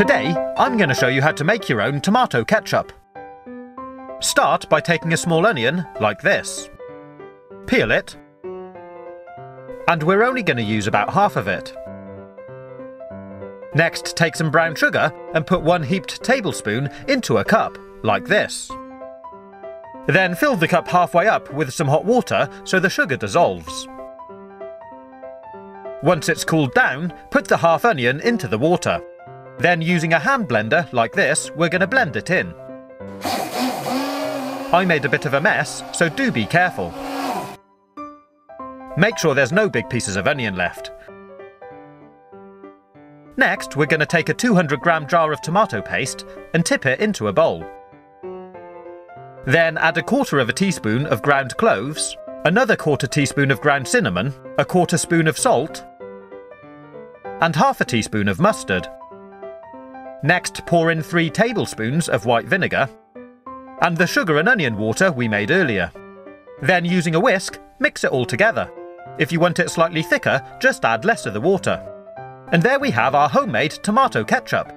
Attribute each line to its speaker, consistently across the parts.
Speaker 1: Today, I'm going to show you how to make your own tomato ketchup. Start by taking a small onion, like this. Peel it. And we're only going to use about half of it. Next, take some brown sugar and put one heaped tablespoon into a cup, like this. Then fill the cup halfway up with some hot water so the sugar dissolves. Once it's cooled down, put the half onion into the water. Then using a hand blender like this, we're going to blend it in. I made a bit of a mess, so do be careful. Make sure there's no big pieces of onion left. Next, we're going to take a 200 gram jar of tomato paste and tip it into a bowl. Then add a quarter of a teaspoon of ground cloves, another quarter teaspoon of ground cinnamon, a quarter spoon of salt, and half a teaspoon of mustard. Next, pour in 3 tablespoons of white vinegar and the sugar and onion water we made earlier. Then, using a whisk, mix it all together. If you want it slightly thicker, just add less of the water. And there we have our homemade tomato ketchup.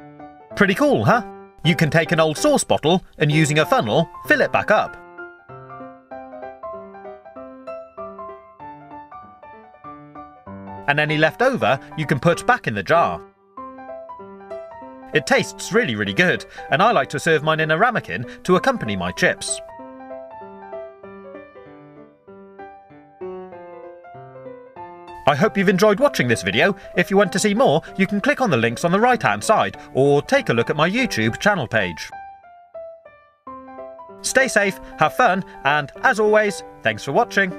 Speaker 1: Pretty cool, huh? You can take an old sauce bottle and using a funnel, fill it back up. And any left over, you can put back in the jar. It tastes really, really good, and I like to serve mine in a ramekin to accompany my chips. I hope you've enjoyed watching this video. If you want to see more, you can click on the links on the right hand side, or take a look at my YouTube channel page. Stay safe, have fun, and as always, thanks for watching.